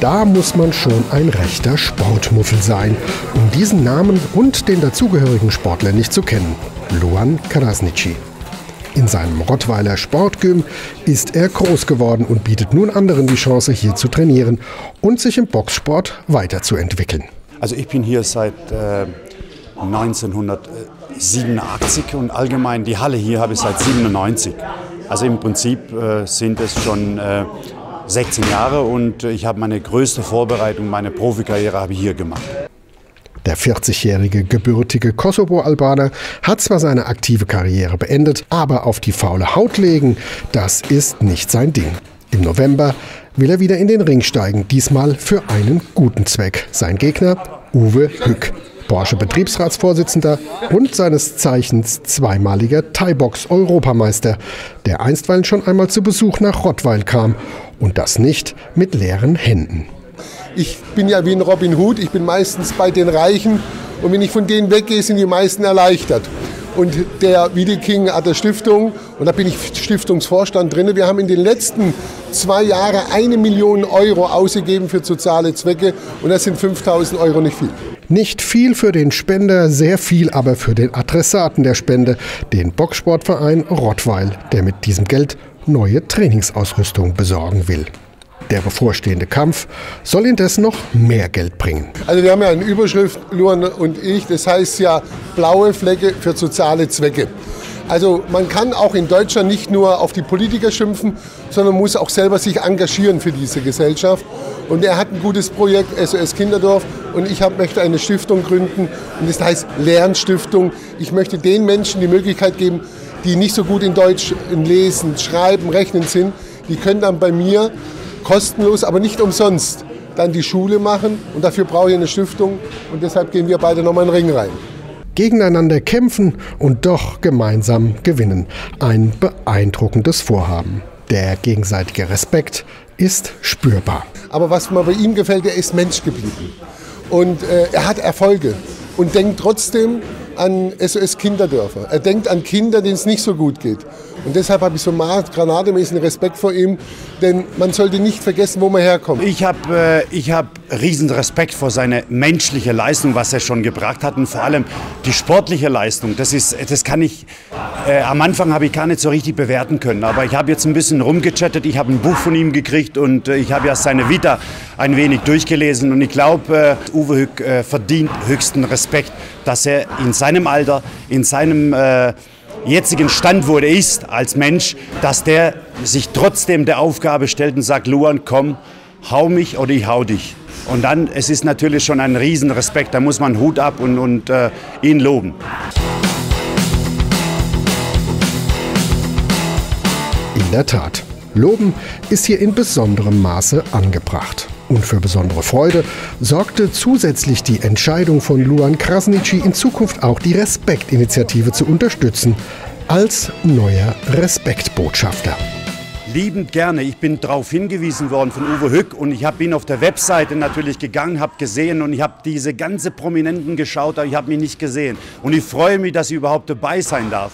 Da muss man schon ein rechter Sportmuffel sein, um diesen Namen und den dazugehörigen Sportler nicht zu kennen. Luan Krasnici. In seinem Rottweiler Sportgym ist er groß geworden und bietet nun anderen die Chance, hier zu trainieren und sich im Boxsport weiterzuentwickeln. Also ich bin hier seit äh, 1987 und allgemein die Halle hier habe ich seit 97. Also im Prinzip äh, sind es schon äh, 16 Jahre und ich habe meine größte Vorbereitung, meine Profikarriere habe ich hier gemacht. Der 40-jährige gebürtige Kosovo-Albaner hat zwar seine aktive Karriere beendet, aber auf die faule Haut legen, das ist nicht sein Ding. Im November will er wieder in den Ring steigen, diesmal für einen guten Zweck. Sein Gegner Uwe Hück. Porsche Betriebsratsvorsitzender und seines Zeichens zweimaliger Thai-Box-Europameister, der einstweilen schon einmal zu Besuch nach Rottweil kam und das nicht mit leeren Händen. Ich bin ja wie ein Robin Hood, ich bin meistens bei den Reichen und wenn ich von denen weggehe, sind die meisten erleichtert. Und der Wiedeking hat eine Stiftung und da bin ich Stiftungsvorstand drin. Wir haben in den letzten zwei Jahren eine Million Euro ausgegeben für soziale Zwecke und das sind 5000 Euro nicht viel. Nicht viel für den Spender, sehr viel aber für den Adressaten der Spende, den Boxsportverein Rottweil, der mit diesem Geld neue Trainingsausrüstung besorgen will. Der bevorstehende Kampf soll indes noch mehr Geld bringen. Also wir haben ja eine Überschrift, Luan und ich, das heißt ja blaue Flecke für soziale Zwecke. Also man kann auch in Deutschland nicht nur auf die Politiker schimpfen, sondern muss auch selber sich engagieren für diese Gesellschaft. Und er hat ein gutes Projekt, SOS Kinderdorf, und ich hab, möchte eine Stiftung gründen, und das heißt Lernstiftung. Ich möchte den Menschen die Möglichkeit geben, die nicht so gut in Deutsch in Lesen, Schreiben, Rechnen sind, die können dann bei mir kostenlos, aber nicht umsonst, dann die Schule machen. Und dafür brauche ich eine Stiftung. Und deshalb gehen wir beide nochmal in den Ring rein. Gegeneinander kämpfen und doch gemeinsam gewinnen. Ein beeindruckendes Vorhaben. Der gegenseitige Respekt ist spürbar. Aber was mir bei ihm gefällt, er ist Mensch geblieben. Und äh, er hat Erfolge und denkt trotzdem an SOS Kinderdörfer. Er denkt an Kinder, denen es nicht so gut geht. Und deshalb habe ich so granatemäßigen Respekt vor ihm, denn man sollte nicht vergessen, wo man herkommt. Ich habe äh, hab riesen Respekt vor seiner menschlichen Leistung, was er schon gebracht hat und vor allem die sportliche Leistung. Das, ist, das kann ich, äh, am Anfang habe ich gar nicht so richtig bewerten können, aber ich habe jetzt ein bisschen rumgechattet, ich habe ein Buch von ihm gekriegt und äh, ich habe ja seine Vita ein wenig durchgelesen und ich glaube, äh, Uwe Hück äh, verdient höchsten Respekt, dass er in seinem Alter, in seinem äh, jetzigen Stand, wo er ist als Mensch, dass der sich trotzdem der Aufgabe stellt und sagt, Luan, komm, hau mich oder ich hau dich. Und dann, es ist natürlich schon ein Riesenrespekt, da muss man Hut ab und, und äh, ihn loben. In der Tat, Loben ist hier in besonderem Maße angebracht. Und für besondere Freude sorgte zusätzlich die Entscheidung von Luan Krasnici in Zukunft auch die Respektinitiative zu unterstützen als neuer Respektbotschafter. Liebend gerne. Ich bin darauf hingewiesen worden von Uwe Hück und ich bin auf der Webseite natürlich gegangen, habe gesehen und ich habe diese ganze Prominenten geschaut, aber ich habe mich nicht gesehen. Und ich freue mich, dass ich überhaupt dabei sein darf.